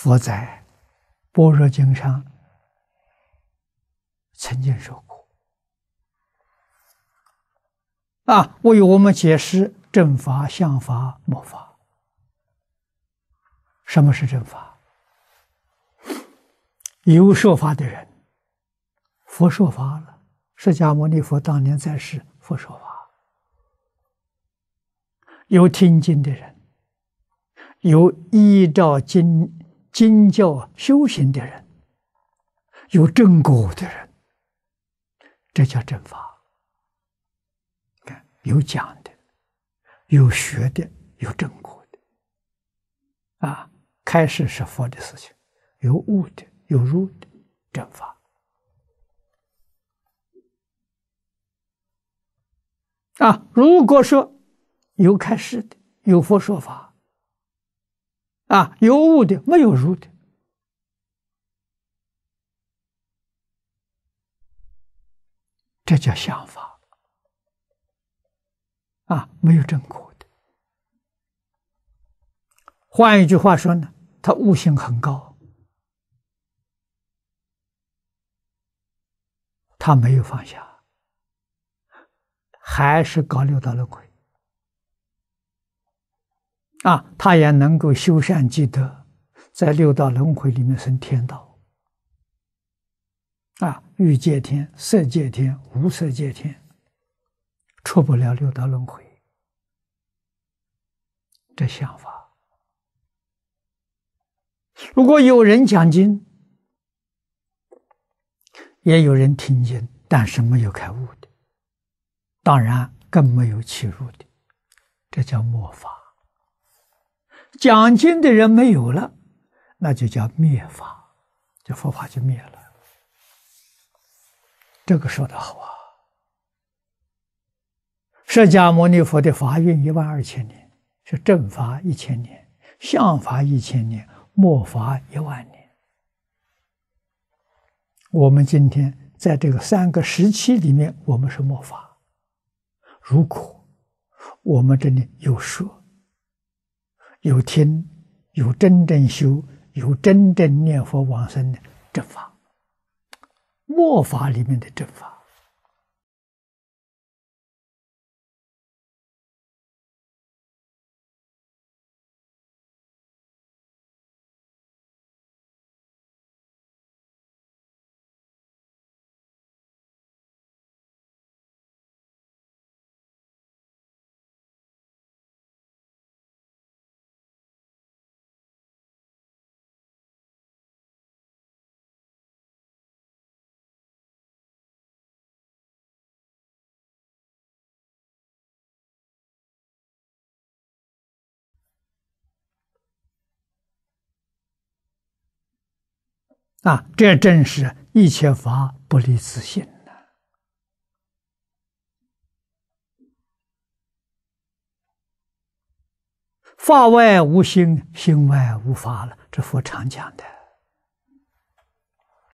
佛在《般若经》上曾经说过：“啊，为我们解释正法、相法、末法。什么是正法？有说法的人，佛说法了。释迦牟尼佛当年在世，佛说法。有听经的人，有依照经。”经教修行的人，有正果的人，这叫正法。有讲的，有学的，有正果的。啊，开始是佛的事情，有悟的，有入的正法。啊，如果说有开示的，有佛说法。啊，有悟的，没有入的，这叫想法。啊，没有正果的。换一句话说呢，他悟性很高，他没有放下，还是搞六道轮回。啊，他也能够修善积德，在六道轮回里面升天道。啊，欲界天、色界天、无色界天，出不了六道轮回。这想法，如果有人讲经，也有人听经，但是没有开悟的，当然更没有起入的，这叫末法。讲经的人没有了，那就叫灭法，这佛法就灭了。这个说的好啊！释迦牟尼佛的法运一万二千年，是正法一千年，相法一千年，末法一万年。我们今天在这个三个时期里面，我们是末法。如果我们这里有说。有听，有真正修，有真正念佛往生的正法，末法里面的正法。啊，这正是一切法不离自性呐！法外无心，心外无法了。这佛常讲的。